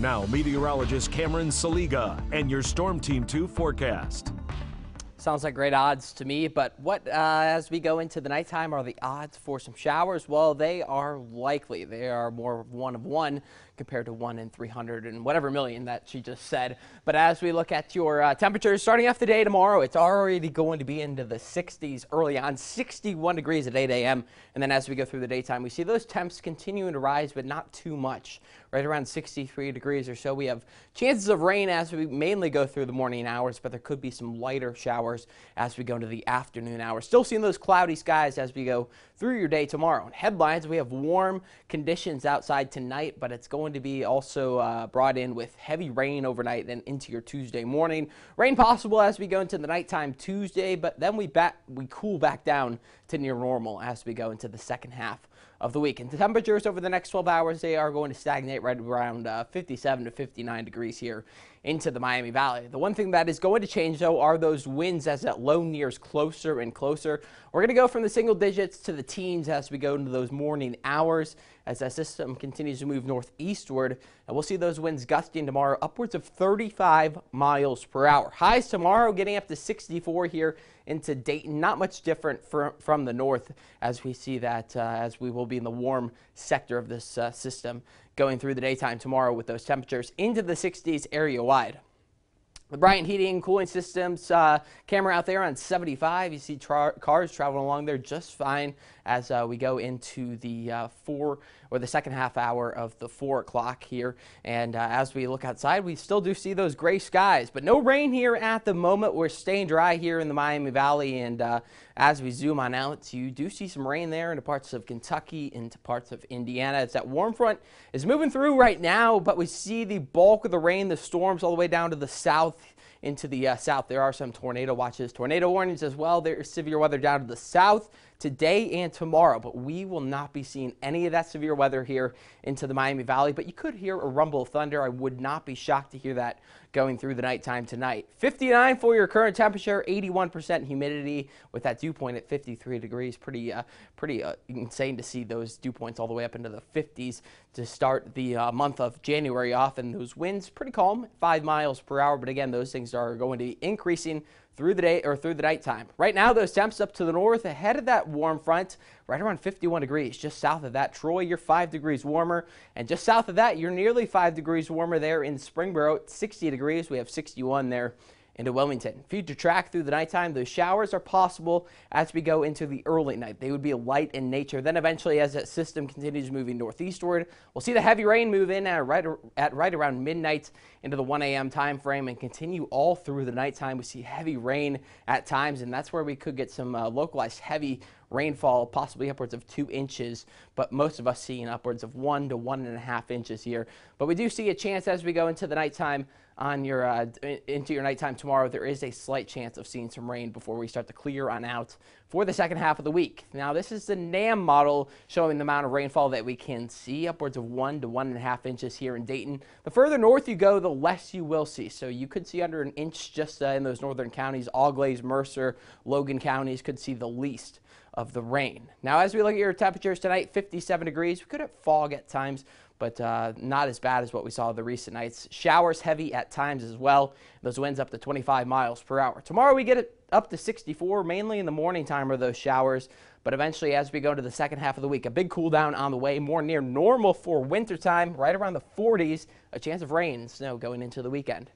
Now, meteorologist Cameron Saliga and your Storm Team 2 forecast. Sounds like great odds to me, but what, uh, as we go into the nighttime, are the odds for some showers? Well, they are likely. They are more one of one compared to one in 300 and whatever million that she just said. But as we look at your uh, temperatures starting off the day tomorrow, it's already going to be into the 60s early on, 61 degrees at 8 a.m. And then as we go through the daytime, we see those temps continuing to rise, but not too much, right around 63 degrees or so. We have chances of rain as we mainly go through the morning hours, but there could be some lighter showers as we go into the afternoon hours. Still seeing those cloudy skies as we go through your day tomorrow. In headlines, we have warm conditions outside tonight, but it's going to be also uh, brought in with heavy rain overnight and into your Tuesday morning. Rain possible as we go into the nighttime Tuesday, but then we back we cool back down to near normal as we go into the second half of the week. And the temperatures over the next 12 hours, they are going to stagnate right around uh, 57 to 59 degrees here into the Miami Valley. The one thing that is going to change, though, are those winds as that low nears closer and closer. We're going to go from the single digits to the teens as we go into those morning hours as that system continues to move northeastward. And we'll see those winds gusting tomorrow upwards of 35 miles per hour. Highs tomorrow getting up to 64 here into Dayton. Not much different from, from the north as we see that uh, as we will be in the warm sector of this uh, system going through the daytime tomorrow with those temperatures into the 60s area wide. The Bryant Heating and Cooling Systems uh, camera out there on 75. You see tra cars traveling along there just fine as uh, we go into the uh, four or the second half hour of the four o'clock here. And uh, as we look outside, we still do see those gray skies, but no rain here at the moment. We're staying dry here in the Miami Valley. And uh, as we zoom on out, you do see some rain there into parts of Kentucky, into parts of Indiana. It's that warm front is moving through right now, but we see the bulk of the rain, the storms all the way down to the south into the uh, south. There are some tornado watches, tornado warnings as well. There's severe weather down to the south today and tomorrow, but we will not be seeing any of that severe weather here into the Miami Valley. But you could hear a rumble of thunder. I would not be shocked to hear that going through the nighttime tonight. 59 for your current temperature, 81% humidity with that dew point at 53 degrees. Pretty, uh, pretty uh, insane to see those dew points all the way up into the 50s to start the uh, month of January off. And those winds pretty calm, five miles per hour. But again, those things are going to be increasing through the day or through the nighttime. Right now, those temps up to the north ahead of that warm front, right around 51 degrees. Just south of that, Troy, you're five degrees warmer. And just south of that, you're nearly five degrees warmer there in Springboro, 60 degrees. We have 61 there into Wilmington. If Future track through the nighttime, those showers are possible as we go into the early night. They would be light in nature. Then eventually, as that system continues moving northeastward, we'll see the heavy rain move in at right, at right around midnight into the 1 a.m. time frame and continue all through the nighttime. We see heavy rain at times, and that's where we could get some uh, localized heavy rainfall, possibly upwards of two inches, but most of us seeing upwards of one to one and a half inches here. But we do see a chance as we go into the nighttime on your uh, into your nighttime tomorrow, there is a slight chance of seeing some rain before we start to clear on out for the second half of the week. Now, this is the NAM model showing the amount of rainfall that we can see, upwards of one to one and a half inches here in Dayton. The further north you go, the less you will see. So you could see under an inch just uh, in those northern counties. Auglaize, Mercer, Logan counties could see the least of the rain. Now, as we look at your temperatures tonight, 57 degrees. We could have fog at times, but uh, not as bad as what we saw the recent nights. Showers heavy at times as well. Those winds up to 25 miles per hour. Tomorrow we get it up to 64, mainly in the morning time are those showers. But eventually, as we go into the second half of the week, a big cool down on the way, more near normal for wintertime, right around the 40s, a chance of rain and snow going into the weekend.